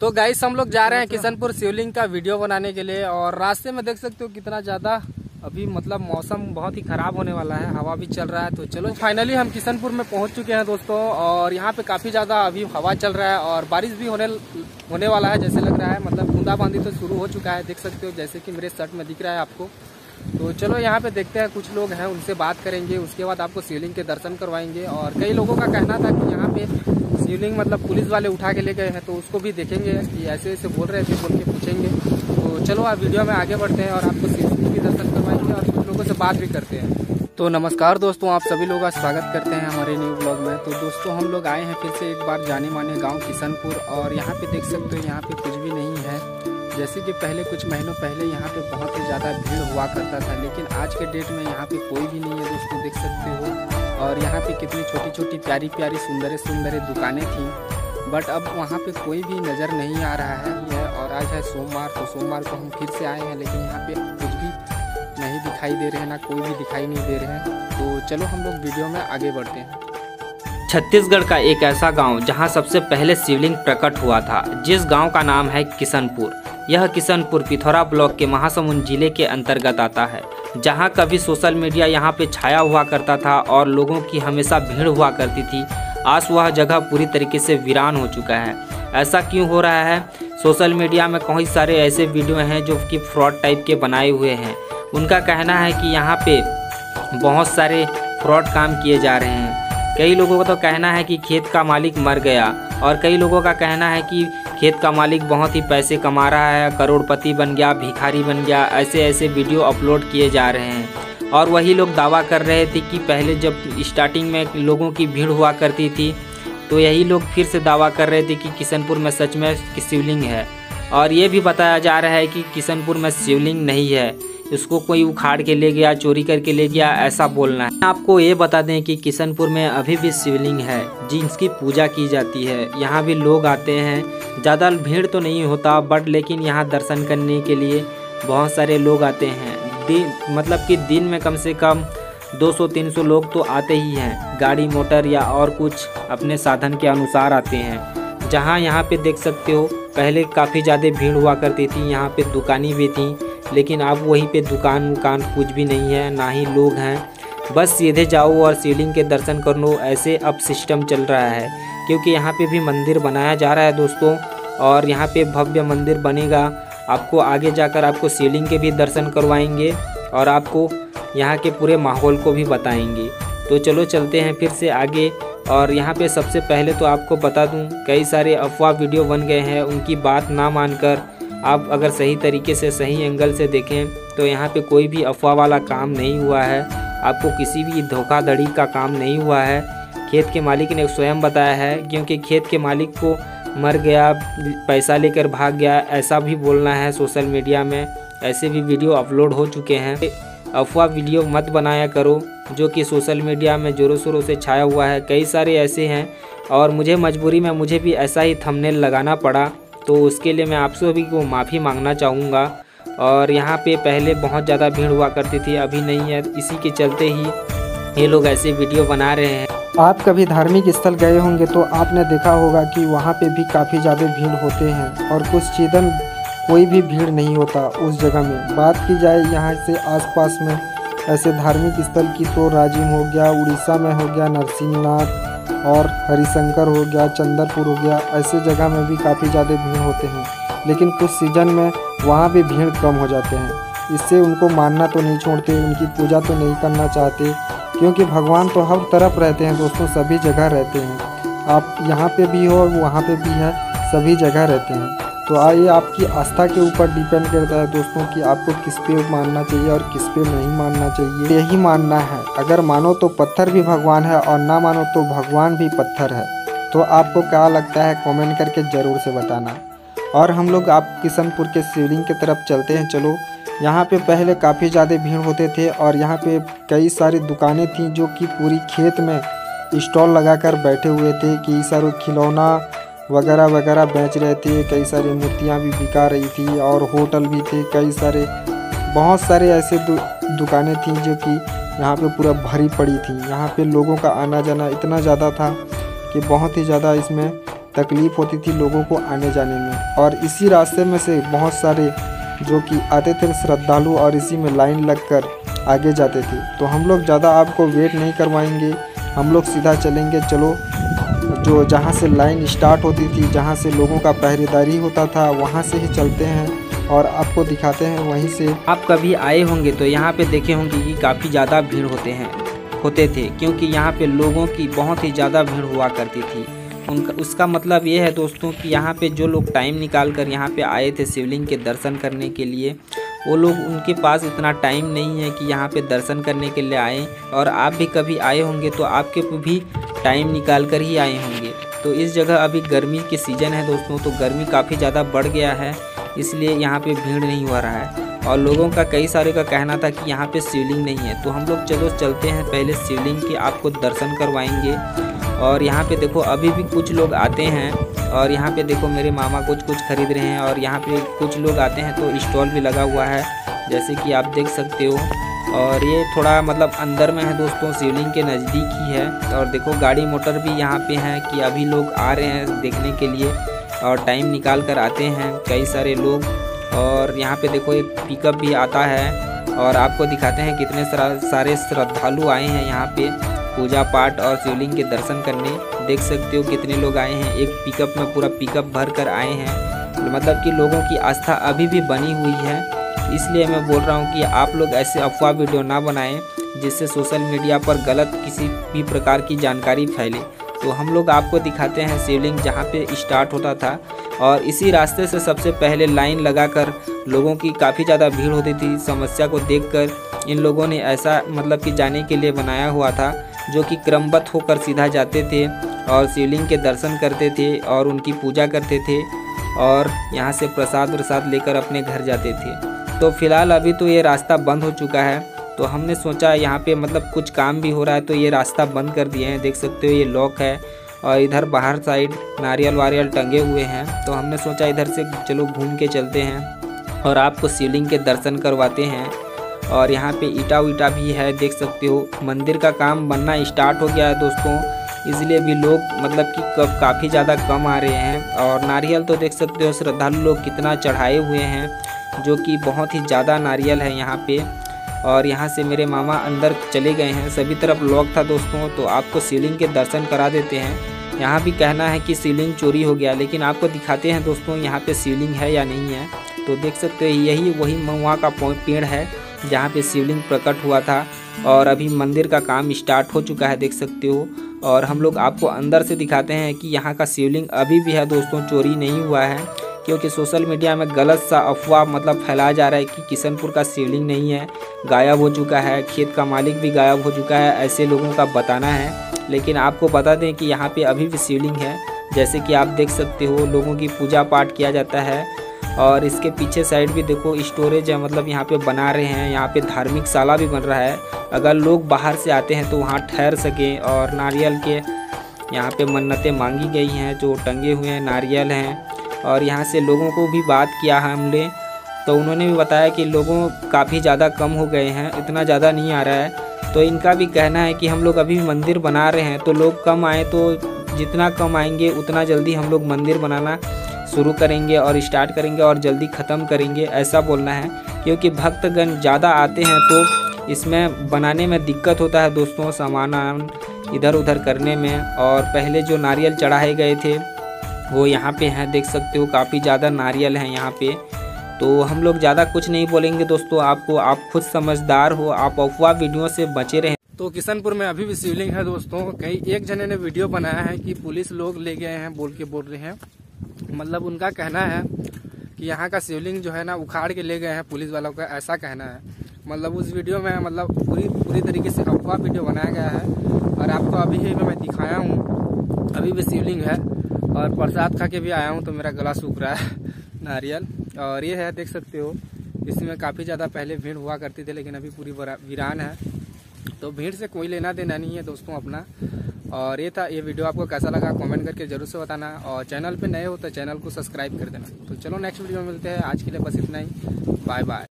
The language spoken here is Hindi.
तो गाइस हम लोग जा रहे हैं किशनपुर शिवलिंग का वीडियो बनाने के लिए और रास्ते में देख सकते हो कितना ज़्यादा अभी मतलब मौसम बहुत ही खराब होने वाला है हवा भी चल रहा है। तो चलो फाइनली हम किशनपुर में पहुँच चुके हैं दोस्तों और यहाँ पे काफ़ी ज़्यादा अभी हवा चल रहा है और बारिश भी होने होने वाला है जैसे लग रहा है। मतलब बूंदाबांदी तो शुरू हो चुका है देख सकते हो जैसे कि मेरे शर्ट में दिख रहा है आपको। तो चलो यहाँ पे देखते हैं कुछ लोग हैं उनसे बात करेंगे उसके बाद आपको शिवलिंग के दर्शन करवाएँगे। और कई लोगों का कहना था कि यहाँ पे शिवलिंग मतलब पुलिस वाले उठा के ले गए हैं तो उसको भी देखेंगे कि ऐसे ऐसे बोल रहे थे बोल के पूछेंगे। तो चलो, आप वीडियो में आगे बढ़ते हैं और आपको के भी दर्शन करवाएँगे और कुछ लोगों से बात भी करते हैं। तो नमस्कार दोस्तों, आप सभी लोगों का स्वागत करते हैं हमारे न्यू ब्लॉग में। तो दोस्तों, हम लोग आए हैं फिर से एक बार जाने माने गाँव किशनपुर, और यहाँ पे देख सकते हो यहाँ पे कुछ भी नहीं है। जैसे कि पहले कुछ महीनों पहले यहाँ पे बहुत ही ज़्यादा भीड़ हुआ करता था, लेकिन आज के डेट में यहाँ पे कोई भी नहीं है दोस्तों, देख सकते हो। और यहाँ पे कितनी छोटी छोटी प्यारी प्यारी सुंदर सुंदर दुकानें थी। बट अब वहाँ पे कोई भी नज़र नहीं आ रहा है। ये और आज है सोमवार तो सोमवार को हम फिर से आए हैं, लेकिन यहाँ पे कुछ भी नहीं दिखाई दे रहे हैं, ना कोई भी दिखाई नहीं दे रहे हैं। तो चलो हम लोग वीडियो में आगे बढ़ते हैं। छत्तीसगढ़ का एक ऐसा गाँव जहाँ सबसे पहले शिवलिंग प्रकट हुआ था, जिस गाँव का नाम है किशनपुर यह किशनपुर पिथौरा ब्लॉक के महासमुंद ज़िले के अंतर्गत आता है, जहाँ कभी सोशल मीडिया यहाँ पे छाया हुआ करता था और लोगों की हमेशा भीड़ हुआ करती थी। आज वह जगह पूरी तरीके से वीरान हो चुका है। ऐसा क्यों हो रहा है? सोशल मीडिया में कई सारे ऐसे वीडियो हैं जो कि फ्रॉड टाइप के बनाए हुए हैं। उनका कहना है कि यहाँ पे बहुत सारे फ्रॉड काम किए जा रहे हैं। कई लोगों का तो कहना है कि खेत का मालिक मर गया और कई लोगों का कहना है कि खेत का मालिक बहुत ही पैसे कमा रहा है, करोड़पति बन गया, भिखारी बन गया ऐसे ऐसे वीडियो अपलोड किए जा रहे हैं। और वही लोग दावा कर रहे थे कि पहले जब स्टार्टिंग में लोगों की भीड़ हुआ करती थी तो यही लोग फिर से दावा कर रहे थे कि किशनपुर में सच में शिवलिंग है। और ये भी बताया जा रहा है कि किशनपुर में शिवलिंग नहीं है। इसको कोई उखाड़ के ले गया, चोरी करके ले गया, ऐसा बोलना है। आपको ये बता दें कि किशनपुर में अभी भी शिवलिंग है जिसकी पूजा की जाती है। यहाँ भी लोग आते हैं। ज़्यादा भीड़ तो नहीं होता, बट लेकिन यहाँ दर्शन करने के लिए बहुत सारे लोग आते हैं। दिन मतलब कि दिन में कम से कम 200-300 लोग तो आते ही हैं। गाड़ी, मोटर या और कुछ अपने साधन के अनुसार आते हैं। जहाँ यहाँ पे देख सकते हो, पहले काफ़ी ज़्यादा भीड़ हुआ करती थी, यहाँ पे दुकानें भी थी। लेकिन अब वहीं पे दुकान वकान कुछ भी नहीं है, ना ही लोग हैं। बस सीधे जाओ और शिवलिंग के दर्शन कर लो, ऐसे अब सिस्टम चल रहा है। क्योंकि यहाँ पे भी मंदिर बनाया जा रहा है दोस्तों, और यहाँ पे भव्य मंदिर बनेगा। आपको आगे जाकर आपको शिवलिंग के भी दर्शन करवाएँगे और आपको यहाँ के पूरे माहौल को भी बताएँगे। तो चलो चलते हैं फिर से आगे, और यहाँ पे सबसे पहले तो आपको बता दूँ, कई सारे अफवाह वीडियो बन गए हैं, उनकी बात ना मानकर। आप अगर सही तरीके से, सही एंगल से देखें तो यहाँ पे कोई भी अफवाह वाला काम नहीं हुआ है। आपको किसी भी धोखाधड़ी का काम नहीं हुआ है। खेत के मालिक ने स्वयं बताया है, क्योंकि खेत के मालिक को मर गया, पैसा लेकर भाग गया, ऐसा भी बोलना है सोशल मीडिया में। ऐसे भी वीडियो अपलोड हो चुके हैं। अफवाह वीडियो मत बनाया करो, जो कि सोशल मीडिया में ज़ोरों शोरों से छाया हुआ है। कई सारे ऐसे हैं, और मुझे मजबूरी में मुझे भी ऐसा ही थंबनेल लगाना पड़ा। तो उसके लिए मैं आप सभी को माफ़ी मांगना चाहूँगा। और यहाँ पे पहले बहुत ज़्यादा भीड़ हुआ करती थी, अभी नहीं है। इसी के चलते ही ये लोग ऐसे वीडियो बना रहे हैं। आप कभी धार्मिक स्थल गए होंगे तो आपने देखा होगा कि वहाँ पे भी काफ़ी ज़्यादा भीड़ होते हैं और कुछ चीज़न कोई भी भीड़ नहीं होता उस जगह में। बात की जाए यहाँ से आसपास में, ऐसे धार्मिक स्थल की तो राजिम हो गया, उड़ीसा में हो गया, नरसिंहनाथ और हरिशंकर हो गया, चंदरपुर हो गया, ऐसे जगह में भी काफ़ी ज़्यादा भीड़ होते हैं। लेकिन कुछ सीज़न में वहाँ भी भीड़ कम हो जाते हैं। इससे उनको मानना तो नहीं छोड़ते, उनकी पूजा तो नहीं करना चाहते, क्योंकि भगवान तो हर तरफ़ रहते हैं दोस्तों, सभी जगह रहते हैं। आप यहाँ पे भी हो और वहाँ पे भी है, सभी जगह रहते हैं। तो आइए आपकी आस्था के ऊपर डिपेंड करता है दोस्तों कि आपको किस पे मानना चाहिए और किस पे नहीं मानना चाहिए। यही मानना है। अगर मानो तो पत्थर भी भगवान है और ना मानो तो भगवान भी पत्थर है। तो आपको क्या लगता है कमेंट करके ज़रूर से बताना। और हम लोग आप किशनपुर के शिवलिंग की तरफ़ चलते हैं। चलो, यहाँ पे पहले काफ़ी ज़्यादा भीड़ होते थे और यहाँ पे कई सारी दुकानें थी जो कि पूरी खेत में स्टॉल लगाकर बैठे हुए थे कई सारे खिलौना वगैरह वगैरह बेच रहे थे कई सारी मूर्तियाँ भी बिका रही थी और होटल भी थे कई सारे बहुत सारे ऐसे दु, दुकानें थी जो कि यहाँ पे पूरा भरी पड़ी थी। यहाँ पे लोगों का आना जाना इतना ज़्यादा था कि बहुत ही ज़्यादा इसमें तकलीफ़ होती थी लोगों को आने जाने में। और इसी रास्ते में से बहुत सारे जो कि आते थे श्रद्धालु और इसी में लाइन लगकर आगे जाते थे। तो हम लोग ज़्यादा आपको वेट नहीं करवाएँगे हम लोग सीधा चलेंगे चलो जो जहाँ से लाइन स्टार्ट होती थी, जहाँ से लोगों का पहरेदारी होता था, वहाँ से ही चलते हैं और आपको दिखाते हैं वहीं से। आप कभी आए होंगे तो यहाँ पे देखे होंगे कि काफ़ी ज़्यादा भीड़ होते हैं, होते थे, क्योंकि यहाँ पे लोगों की बहुत ही ज़्यादा भीड़ हुआ करती थी। उनका, उसका मतलब ये है दोस्तों कि यहाँ पे जो लोग टाइम निकाल कर यहाँ पे आए थे शिवलिंग के दर्शन करने के लिए वो लोग उनके पास इतना टाइम नहीं है कि यहाँ पे दर्शन करने के लिए आएँ और आप भी कभी आए होंगे तो आपके भी टाइम निकाल कर ही आए होंगे। तो इस जगह अभी गर्मी के सीज़न है दोस्तों तो गर्मी काफ़ी ज़्यादा बढ़ गया है, इसलिए यहाँ पे भीड़ नहीं हो रहा है। और लोगों का, कई सारे का कहना था कि यहाँ पे शिवलिंग नहीं है तो हम लोग चलो चलते हैं पहले शिवलिंग के आपको दर्शन करवाएँगे। और यहाँ पे देखो, अभी भी कुछ लोग आते हैं और यहाँ पे देखो मेरे मामा कुछ कुछ खरीद रहे हैं और यहाँ पे कुछ लोग आते हैं तो स्टॉल भी लगा हुआ है, जैसे कि आप देख सकते हो। और ये थोड़ा मतलब अंदर में है दोस्तों, शिवलिंग के नज़दीक ही है। और देखो गाड़ी मोटर भी यहाँ पे है कि अभी लोग आ रहे हैं देखने के लिए और टाइम निकाल कर आते हैं कई सारे लोग। और यहाँ पे देखो एक पिकअप भी आता है और आपको दिखाते हैं कितने सारे श्रद्धालु आए हैं यहाँ पे। पूजा पाठ और शिवलिंग के दर्शन करने। देख सकते हो कितने लोग आए हैं। एक पिकअप में पूरा पिकअप भर कर आए हैं। मतलब कि लोगों की आस्था अभी भी बनी हुई है। इसलिए मैं बोल रहा हूँ कि आप लोग ऐसे अफवाह वीडियो ना बनाएँ, जिससे सोशल मीडिया पर गलत किसी भी प्रकार की जानकारी फैले। तो हम लोग आपको दिखाते हैं शिवलिंग जहाँ पे स्टार्ट होता था। और इसी रास्ते से सबसे पहले लाइन लगाकर लोगों की काफ़ी ज़्यादा भीड़ होती थी। समस्या को देखकर इन लोगों ने ऐसा मतलब कि जाने के लिए बनाया हुआ था। जो कि क्रमबद्ध होकर सीधा जाते थे और शिवलिंग के दर्शन करते थे और उनकी पूजा करते थे और यहाँ से प्रसाद प्रसाद लेकर अपने घर जाते थे। तो फ़िलहाल अभी तो ये रास्ता बंद हो चुका है। तो हमने सोचा यहाँ पे मतलब कुछ काम भी हो रहा है तो ये रास्ता बंद कर दिए हैं। देख सकते हो ये लॉक है और इधर बाहर साइड नारियल वारियल टंगे हुए हैं। तो हमने सोचा इधर से चलो घूम के चलते हैं और आपको शिवलिंग के दर्शन करवाते हैं। और यहाँ पे ईटा वीटा भी है, देख सकते हो। मंदिर का काम बनना स्टार्ट हो गया है दोस्तों। इसलिए भी लोग मतलब कि कब काफ़ी ज़्यादा कम आ रहे हैं। और नारियल तो देख सकते हो, श्रद्धालु लोग कितना चढ़ाए हुए हैं, जो कि बहुत ही ज़्यादा नारियल है यहाँ पे। और यहाँ से मेरे मामा अंदर चले गए हैं। सभी तरफ़ लॉक था दोस्तों तो आपको सीलिंग के दर्शन करा देते हैं। यहाँ भी कहना है कि सीलिंग चोरी हो गया, लेकिन आपको दिखाते हैं दोस्तों, यहाँ पे सीलिंग है या नहीं है। तो देख सकते हो, यही वही महुआ का पेड़ है। जहाँ पे शिवलिंग प्रकट हुआ था और अभी मंदिर का काम स्टार्ट हो चुका है, देख सकते हो। और हम लोग आपको अंदर से दिखाते हैं कि यहाँ का शिवलिंग अभी भी है दोस्तों, चोरी नहीं हुआ है, क्योंकि सोशल मीडिया में गलत सा अफवाह मतलब फैलाया जा रहा है कि किशनपुर का शिवलिंग नहीं है, गायब हो चुका है, खेत का मालिक भी गायब हो चुका है, ऐसे लोगों का बताना है। लेकिन आपको बता दें कि यहाँ पे अभी भी शिवलिंग है, जैसे कि आप देख सकते हो, लोगों की पूजा पाठ किया जाता है और इसके पीछे साइड भी देखो स्टोरेज है मतलब यहाँ पे बना रहे हैं, यहाँ पे धार्मिक शाला भी बन रहा है। अगर लोग बाहर से आते हैं तो वहाँ ठहर सकें और नारियल के यहाँ पे मन्नतें मांगी गई हैं, जो टंगे हुए हैं, नारियल हैं। और यहाँ से लोगों को भी बात किया है हमने तो उन्होंने भी बताया कि लोगों काफ़ी ज़्यादा कम हो गए हैं, इतना ज़्यादा नहीं आ रहा है। तो इनका भी कहना है कि हम लोग अभी मंदिर बना रहे हैं तो लोग कम आए तो जितना कम आएँगे, उतना जल्दी हम लोग मंदिर बनाना शुरू करेंगे और स्टार्ट करेंगे और जल्दी ख़त्म करेंगे, ऐसा बोलना है। क्योंकि भक्तगण ज़्यादा आते हैं तो इसमें बनाने में दिक्कत होता है दोस्तों, सामान इधर उधर करने में। और पहले जो नारियल चढ़ाए गए थे, वो यहाँ पे हैं, देख सकते हो, काफ़ी ज़्यादा नारियल हैं यहाँ पे। तो हम लोग ज़्यादा कुछ नहीं बोलेंगे दोस्तों, आपको, आप खुद समझदार हो, आप अफवाह वीडियो से बचे रहें। तो किशनपुर में अभी भी शिवलिंग है दोस्तों, कई एक जने ने वीडियो बनाया है कि पुलिस लोग ले गए हैं, बोल के बोल रहे हैं। मतलब उनका कहना है कि यहाँ का शिवलिंग जो है ना, उखाड़ के ले गए हैं पुलिस वालों का, ऐसा कहना है। मतलब उस वीडियो में मतलब पूरी पूरी तरीके से अफवाह वीडियो बनाया गया है। और आपको अभी ही मैं दिखाया हूँ, अभी भी शिवलिंग है। और प्रसाद खा के भी आया हूँ तो मेरा गला सूख रहा है, नारियल। और ये है, देख सकते हो, इसमें काफ़ी ज़्यादा पहले भीड़ हुआ करती थी, लेकिन अभी पूरी वीरान है। तो भीड़ से कोई लेना देना नहीं है, दोस्तों, अपना। और ये था, ये वीडियो आपको कैसा लगा कमेंट करके ज़रूर से बताना और चैनल पे नए हो तो चैनल को सब्सक्राइब कर देना। तो चलो नेक्स्ट वीडियो में मिलते हैं। आज के लिए बस इतना ही। Bye bye